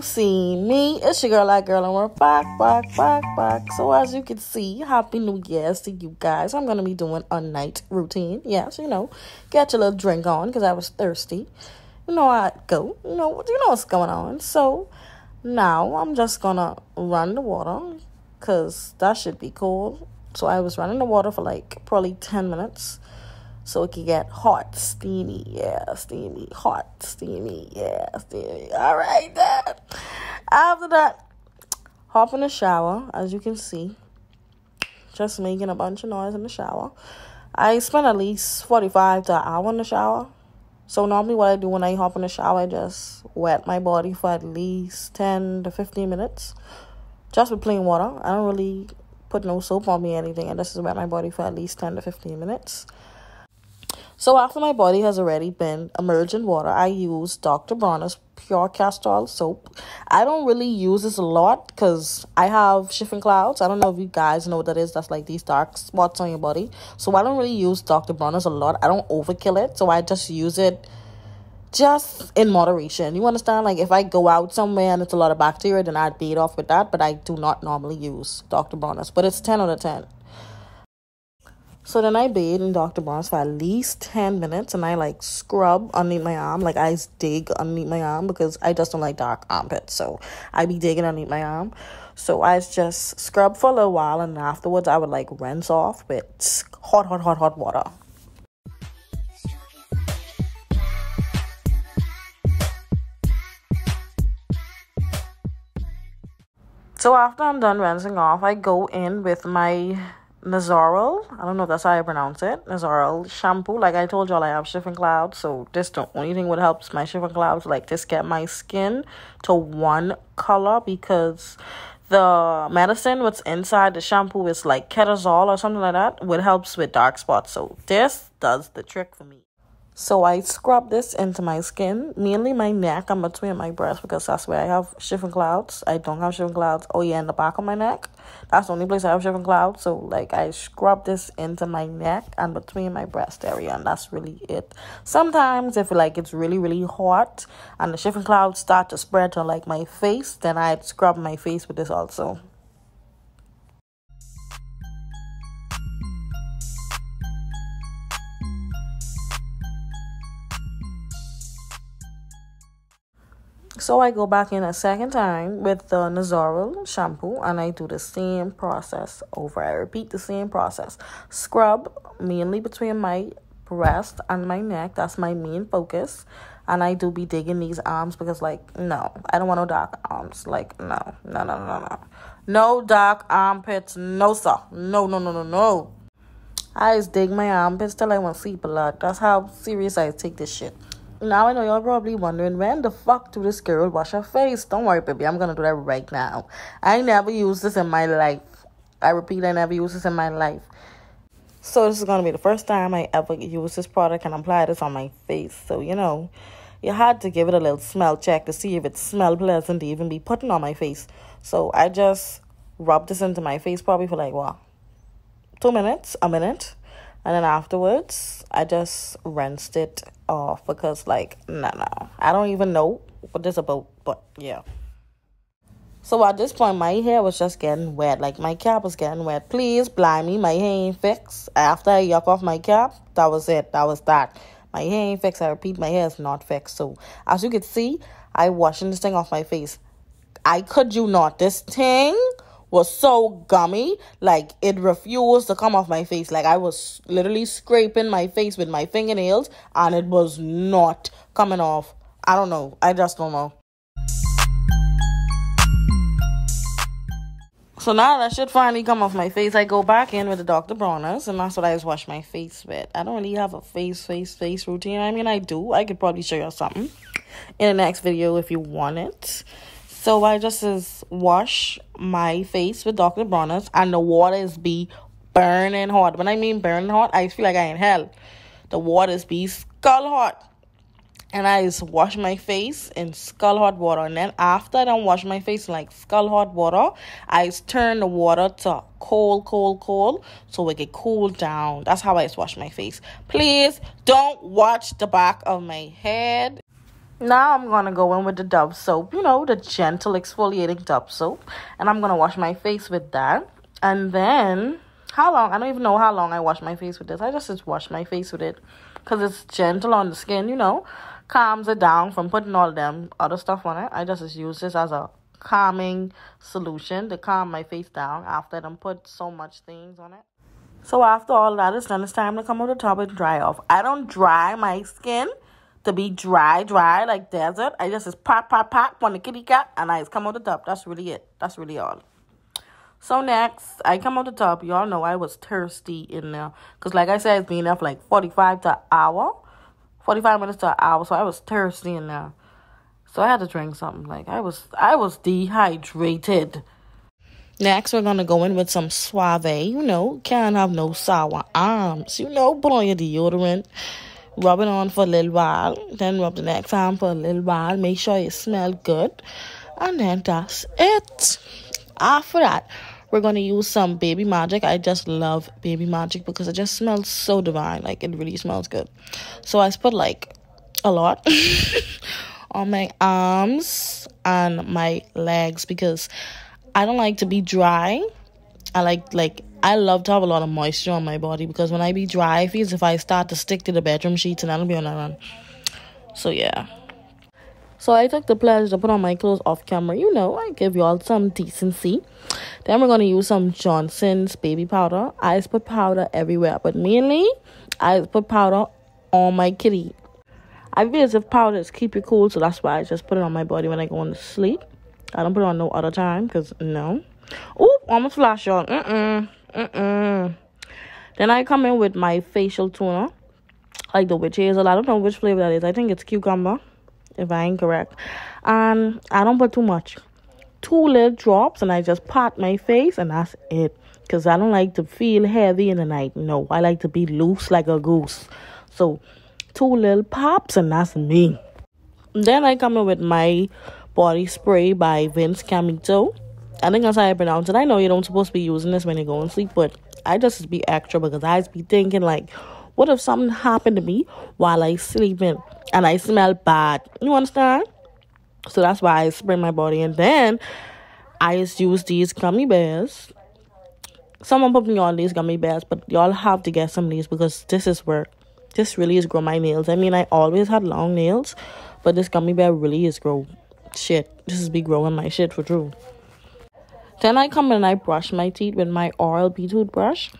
see me. It's your girl, like girl, and we're back, back, back, back. So as you can see, happy New Year's to you guys. I'm gonna be doing a night routine. Yes, you know, get your little drink on because I was thirsty. You know I go. You know, you know what's going on. So now I'm just gonna run the water because that should be cool. So I was running the water for like probably ten minutes so it can get hot, steamy, yeah, steamy, hot, steamy, yeah, steamy. All right, then. After that, hop in the shower, as you can see, just making a bunch of noise in the shower. I spend at least 45 to an hour in the shower. So normally what I do when I hop in the shower, I just wet my body for at least 10 to 15 minutes. Just with plain water. I don't really put no soap on me or anything. I just wet my body for at least 10 to 15 minutes. So after my body has already been immersed in water, I use Dr. Bronner's Pure Castor Oil Soap. I don't really use this a lot because I have Chiffon clouds. I don't know if you guys know what that is. That's like these dark spots on your body. So I don't really use Dr. Bronner's a lot. I don't overkill it. So I just use it just in moderation. You understand? Like if I go out somewhere and it's a lot of bacteria, then I'd beat off with that. But I do not normally use Dr. Bronner's. But it's 10 out of 10. So then I bathe in Dr. Bronner's for at least 10 minutes and I like scrub underneath my arm. Like I dig underneath my arm because I just don't like dark armpits. So I be digging underneath my arm. So I just scrub for a little while and afterwards I would like rinse off with hot, hot, hot, hot water. So after I'm done rinsing off, I go in with my Nazaral. I don't know if that's how I pronounce it. Nazaral shampoo. Like I told y'all, I have Chiffon clouds, so this the only thing would helps my Chiffon clouds. Like this, get my skin to one color because the medicine what's inside the shampoo is like ketazol or something like that. What helps with dark spots. So this does the trick for me. So I scrub this into my skin, mainly my neck and between my breasts because that's where I have Chiffon clouds. I don't have Chiffon clouds. Oh yeah, in the back of my neck. That's the only place I have Chiffon clouds. So like I scrub this into my neck and between my breast area and that's really it. Sometimes if like it's really, really hot and the Chiffon clouds start to spread to like my face, then I'd scrub my face with this also. So I go back in a second time with the Nazaral shampoo and I do the same process over. I repeat the same process. Scrub mainly between my breast and my neck. That's my main focus. And I do be digging these arms because like no, I don't want no dark arms. Like no, no, no, no, no. No dark armpits. No sir. No, no, no, no, no. I just dig my armpits till I want to see blood. That's how serious I take this shit. Now I know y'all probably wondering when the fuck do this girl wash her face? Don't worry, baby. I'm gonna do that right now. I never used this in my life. I repeat, I never used this in my life. So this is gonna be the first time I ever use this product and apply this on my face. So you know, you had to give it a little smell check to see if it smelled pleasant to even be putting on my face. So I just rubbed this into my face probably for like what two minutes, a minute and then afterwards, I just rinsed it off because, like, no, no. I don't even know what this about, but yeah. So at this point, my hair was just getting wet. Like, my cap was getting wet. Please, blind me, my hair ain't fixed. After I yuck off my cap, that was it. That was that. My hair ain't fixed. I repeat, my hair is not fixed. So, as you can see, I washing this thing off my face. I could you not. This thing was so gummy, like it refused to come off my face. Like I was literally scraping my face with my fingernails and it was not coming off. I don't know. I just don't know. So now that should finally come off my face, I go back in with the Dr. Bronner's and that's what I just wash my face with. I don't really have a face, face, face routine. I mean, I do. I could probably show you something in the next video if you want it. So I just is wash my face with Dr. Bronner's and the water is be burning hot. When I mean burning hot, I feel like I in hell. The waters be skull hot. And I just wash my face in skull hot water. And then after I don't wash my face in like skull hot water, I just turn the water to cold, cold, cold so it get cool down. That's how I just wash my face. Please don't watch the back of my head Now I'm gonna go in with the Dove soap, you know, the gentle exfoliating Dove soap, and I'm gonna wash my face with that. And then, how long? I don't even know how long I wash my face with this. I just just wash my face with it because it's gentle on the skin, you know, calms it down from putting all them other stuff on it. I just, just use this as a calming solution to calm my face down after I put so much things on it. So after all that is done, it's time to come over the top and dry off. I don't dry my skin to be dry, dry like desert. I just just pop, pop, pop on the kitty cat and I just come out the top. That's really it. That's really all. So next, I come out the top. Y'all know I was thirsty in there. Because like I said, it's been there for like 45 to hour. 45 minutes to an hour. So I was thirsty in there. So I had to drink something. Like I was I was dehydrated. Next, we're gonna go in with some Suave. You know, can't have no sour arms. You know, put on your deodorant rub it on for a little while, then rub the next arm for a little while, make sure it smell good, and then that's it. After that, we're gonna use some baby magic. I just love baby magic because it just smells so divine, like it really smells good. So I put like a lot on my arms and my legs because I don't like to be dry. I like like I love to have a lot of moisture on my body because when I be dry, it feels if I start to stick to the bedroom sheets and I don't be on a run. So yeah. So I took the pleasure to put on my clothes off camera. You know, I give y'all some decency. Then we're gonna use some Johnson's baby powder. I just put powder everywhere, but mainly I put powder on my kitty. I feel as if powders keep you cool, so that's why I just put it on my body when I go on to sleep. I don't put it on no other time, because no. Oh, almost flash on. Mm-mm. Mm-mm. Then I come in with my facial toner, like the witch hazel. I don't know which flavor that is. I think it's cucumber, if I ain't correct. And I don't put too much. Two little drops, and I just pat my face, and that's it. Because I don't like to feel heavy in the night. No, I like to be loose like a goose. So, two little pops, and that's me. Then I come in with my body spray by Vince Camuto. I think that's how I pronounce it. I know you don't supposed to be using this when you go and sleep, but I just be extra because I be thinking like, what if something happened to me while I sleeping and I smell bad? You understand? So that's why I spray my body and then I just use these gummy bears. Someone put me on these gummy bears, but y'all have to get some of these because this is work. This really is grow my nails. I mean, I always had long nails, but this gummy bear really is grow shit. This is be growing my shit for true. Then I come and I brush my teeth with my Oral-B toothbrush.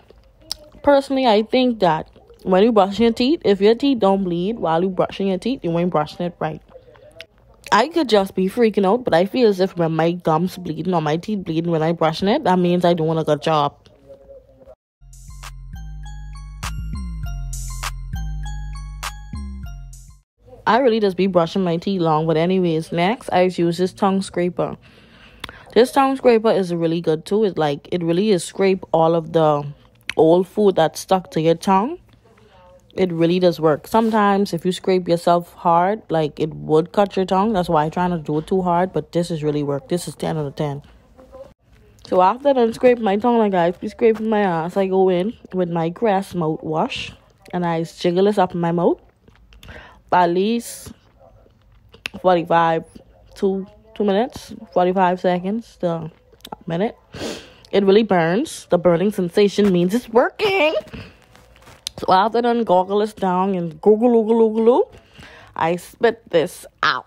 Personally, I think that when you brush your teeth, if your teeth don't bleed while you brushing your teeth, you ain't brushing it right. I could just be freaking out, but I feel as if when my gums bleeding or my teeth bleeding when I brushing it, that means I doing a good job. I really just be brushing my teeth long, but anyways, next I use this tongue scraper. This tongue scraper is really good too. It's like it really is scrape all of the old food that's stuck to your tongue. It really does work. Sometimes if you scrape yourself hard, like it would cut your tongue. That's why I try not to do it too hard. But this is really work. This is ten out of ten. So after I scrape my tongue like I be scraping my ass, I go in with my Crest mouthwash and I jiggle this up in my mouth. At least 45 to two minutes, 45 seconds to a minute. It really burns. The burning sensation means it's working. So after done goggle this down and google oogle oogle I spit this out.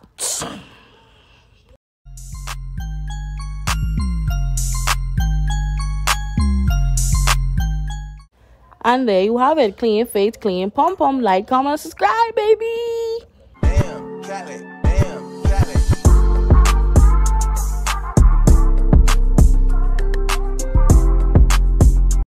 And there you have it. Clean face, clean pom pom. Like, comment, subscribe, baby. Damn,